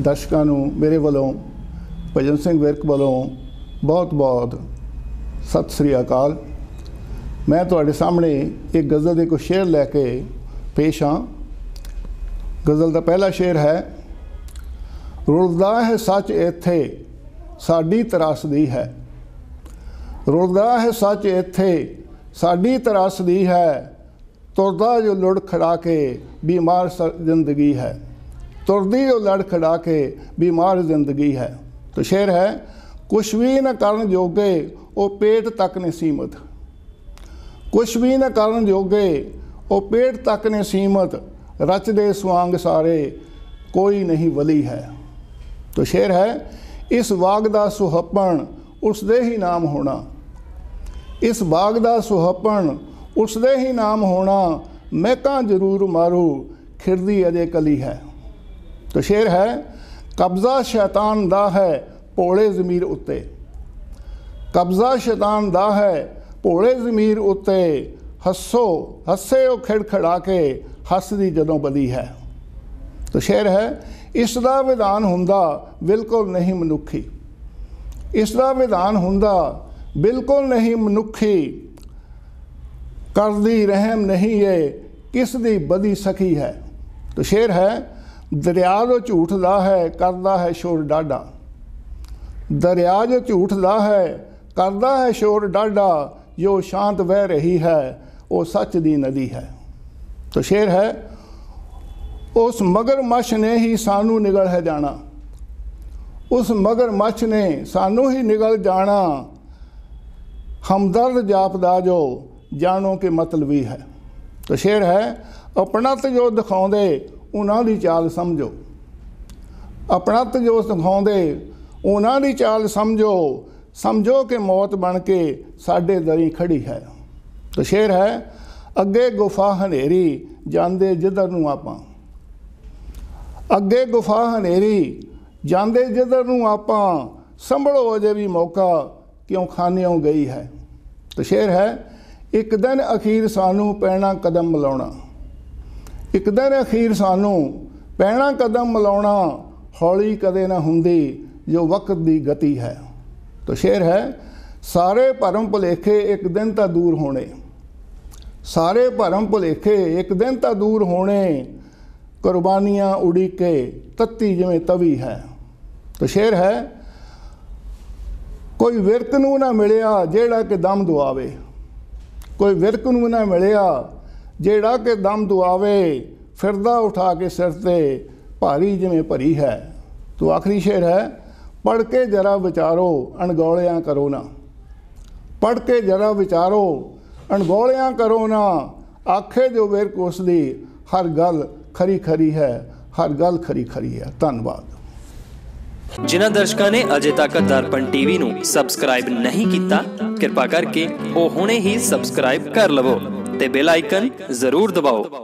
ਦਰਸ਼ਕਾਂ ਨੂੰ ਮੇਰੇ ਵੱਲੋਂ ਭਜਨ ਸਿੰਘ ਵਿਰਕ ਵੱਲੋਂ ਬਹੁਤ-ਬਹੁਤ ਸਤਿ ਸ੍ਰੀ ਅਕਾਲ। ਮੈਂ ਤੁਹਾਡੇ ਸਾਹਮਣੇ ਇੱਕ ਗਜ਼ਲ ਦੇ ਕੁਝ ਸ਼ੇਰ ਲੈ ਕੇ ਪੇਸ਼ ਹਾਂ। ਗਜ਼ਲ ਦਾ ਪਹਿਲਾ ਸ਼ੇਰ ਹੈ, ਰੁਲਦਾ ਹੈ ਸੱਚ ਇੱਥੇ, ਸਾਡੀ ਤਰਾਸਦੀ ਹੈ। ਰੁਲਦਾ ਹੈ ਸੱਚ ਇੱਥੇ ਸਾਡੀ ਤਰਾਸਦੀ ਹੈ। ਤੁਰਦਾ ਜੋ ਲੁੜ ਖੜਾ ਕੇ ਬਿਮਾਰ ਜ਼ਿੰਦਗੀ ਹੈ। ਤੁਰਦੀ ਜੋ ਲੜ ਖੜਾ ਕੇ ਬਿਮਾਰ ਜ਼ਿੰਦਗੀ ਹੈ। ਤੋ ਸ਼ੇਰ ਹੈ, ਕੁਛ ਵੀ ਨਾ ਕਰਨ ਜੋਗੇ ਉਹ ਪੇਟ ਤੱਕ ਨੇ ਸੀਮਤ। ਕੁਛ ਵੀ ਨਾ ਕਰਨ ਜੋਗੇ ਉਹ ਪੇਟ ਤੱਕ ਨੇ ਸੀਮਤ। ਰਚਦੇ ਸਵਾਂਗ ਸਾਰੇ ਕੋਈ ਨਹੀਂ ਵਲੀ ਹੈ। ਤੋ ਸ਼ੇਰ ਹੈ, ਇਸ ਵਾਗ ਦਾ ਸੁਹੱਪਣ ਉਸ ਦੇ ਹੀ ਨਾਮ ਹੋਣਾ। ਇਸ ਬਾਗ ਦਾ ਸੁਹੱਪਣ ਉਸਦੇ ਹੀ ਨਾਮ ਹੋਣਾ ਮੈਂ ਕਾਂ ਜ਼ਰੂਰ ਮਾਰੂ ਖਿਰਦੀ ਅਜੇ ਕਲੀ ਹੈ। ਤੋ ਸ਼ੇਰ ਹੈ, ਕਬਜ਼ਾ ਸ਼ੈਤਾਨ ਦਾ ਹੈ ਭੋਲੇ ਜ਼ਮੀਰ ਉੱਤੇ। ਕਬਜ਼ਾ ਸ਼ੈਤਾਨ ਦਾ ਹੈ ਭੋਲੇ ਜ਼ਮੀਰ ਉੱਤੇ, ਹੱਸੋ ਹੱਸੇ ਉਹ ਖੜਖੜਾ ਕੇ ਹੱਸਦੀ ਜਦੋਂ ਬਦੀ ਹੈ। ਤੋ ਸ਼ੇਰ ਹੈ, ਇਸ ਦਾ ਵਿਧਾਨ ਹੁੰਦਾ ਬਿਲਕੁਲ ਨਹੀਂ ਮਨੁੱਖੀ। ਇਸ ਦਾ ਵਿਧਾਨ ਹੁੰਦਾ ਬਿਲਕੁਲ ਨਹੀਂ ਮਨੁੱਖੀ, ਕਰਦੀ ਰਹਿਮ ਨਹੀਂ ਏ, ਕਿਸ ਦੀ ਬਦੀ ਸਖੀ ਹੈ? ਤੋ ਸ਼ੇਰ ਹੈ, ਦਰਿਆ ਜੋ ਝੂਠਦਾ ਹੈ, ਕਰਦਾ ਹੈ ਸ਼ੋਰ ਡਾਡਾ ਦਰਿਆ ਜੋ ਝੂਠਦਾ ਹੈ, ਕਰਦਾ ਹੈ ਸ਼ੋਰ ਡਾਡਾ ਜੋ ਸ਼ਾਂਤ ਵਹਿ ਰਹੀ ਹੈ, ਉਹ ਸੱਚ ਦੀ ਨਦੀ ਹੈ। ਤੋ ਸ਼ੇਰ ਹੈ, ਉਸ ਮਗਰਮੱਛ ਨੇ ਹੀ ਸਾਨੂੰ ਨਿਗਲ ਹੈ ਜਾਣਾ। ਉਸ ਮਗਰਮੱਛ ਨੇ ਸਾਨੂੰ ਹੀ ਨਿਗਲ ਜਾਣਾ। ਹਮਦਰਦ ਜਾਪਦਾ ਜੋ ਜਾਣੋ ਕਿ ਮਤਲਬੀ ਹੈ। ਤਾਂ ਸ਼ੇਰ ਹੈ, ਆਪਣਾ ਜੋ ਦਿਖਾਉਂਦੇ, ਉਹਨਾਂ ਦੀ ਚਾਲ ਸਮਝੋ। ਆਪਣਾ ਜੋ ਦਿਖਾਉਂਦੇ, ਉਹਨਾਂ ਦੀ ਚਾਲ ਸਮਝੋ। ਸਮਝੋ ਕਿ ਮੌਤ ਬਣ ਕੇ ਸਾਡੇ ਦਰੀ ਖੜੀ ਹੈ। ਤਾਂ ਸ਼ੇਰ ਹੈ, ਅੱਗੇ ਗੁਫਾ ਹਨੇਰੀ, ਜਾਂਦੇ ਜਿੱਧਰ ਨੂੰ ਆਪਾਂ। ਅੱਗੇ ਗੁਫਾ ਹਨੇਰੀ, ਜਾਂਦੇ ਜਿੱਧਰ ਨੂੰ ਆਪਾਂ। ਸੰਭਲੋ ਅਜੇ ਵੀ ਮੌਕਾ, ਕਿਉਂ ਖਾਨਿਓਂ ਗਈ ਹੈ। ਤੇ ਸ਼ੇਰ ਹੈ, ਇੱਕ ਦਿਨ ਅਖੀਰ ਸਾਨੂੰ ਪੈਣਾ ਕਦਮ ਮਿਲਾਉਣਾ। ਇੱਕ ਦਿਨ ਅਖੀਰ ਸਾਨੂੰ ਪੈਣਾ ਕਦਮ ਮਿਲਾਉਣਾ ਹੌਲੀ ਕਦੇ ਨਾ ਹੁੰਦੀ, ਜੋ ਵਕਤ ਦੀ ਗਤੀ ਹੈ। ਤਾਂ ਸ਼ੇਰ ਹੈ, ਸਾਰੇ ਭਰਮ ਭੁਲੇਖੇ ਇੱਕ ਦਿਨ ਤਾਂ ਦੂਰ ਹੋਣੇ। ਸਾਰੇ ਭਰਮ ਭੁਲੇਖੇ ਇੱਕ ਦਿਨ ਤਾਂ ਦੂਰ ਹੋਣੇ। ਕੁਰਬਾਨੀਆਂ ਉਡੀਕੇ ਤੱਤੀ ਜਿਵੇਂ ਤਵੀ ਹੈ। ਤਾਂ ਸ਼ੇਰ ਹੈ ਕੋਈ ਵਿਰਕ ਨੂੰ ਨਾ ਮਿਲਿਆ ਜਿਹੜਾ ਕਿ ਦਮ ਦੁਆਵੇ। ਕੋਈ ਵਿਰਕ ਨੂੰ ਨਾ ਮਿਲਿਆ ਜਿਹੜਾ ਕਿ ਦਮ ਦੁਆਵੇ। ਫਿਰਦਾ ਉਠਾ ਕੇ ਸਿਰ ਤੇ, ਭਾਰੀ ਜਿਵੇਂ ਭਰੀ ਹੈ। ਤੋ ਆਖਰੀ ਸ਼ੇਰ ਹੈ ਪੜ ਕੇ ਜਰਾ ਵਿਚਾਰੋ, ਅਣਗੌਲਿਆਂ ਕਰੋ ਨਾ। ਪੜ ਕੇ ਜਰਾ ਵਿਚਾਰੋ, ਅਣਗੌਲਿਆਂ ਕਰੋ ਨਾ। ਆਖੇ ਜੋ ਵਿਰਕ ਉਸ ਦੀ, ਹਰ ਗੱਲ ਖਰੀ ਖਰੀ ਹੈ, ਹਰ ਗੱਲ ਖਰੀ ਖਰੀ ਹੈ। ਧੰਨਵਾਦ। ਜਿਨ੍ਹਾਂ ਦਰਸ਼ਕਾਂ ਨੇ ਅਜੇ ਤੱਕ ਦਰਪਣ ਟੀਵੀ ਨੂੰ ਸਬਸਕ੍ਰਾਈਬ ਨਹੀਂ ਕੀਤਾ, ਕਿਰਪਾ ਕਰਕੇ ਉਹ ਹੁਣੇ ਹੀ ਸਬਸਕ੍ਰਾਈਬ ਕਰ ਲਵੋ ਤੇ ਬੈਲ ਆਈਕਨ ਜ਼ਰੂਰ ਦਬਾਓ।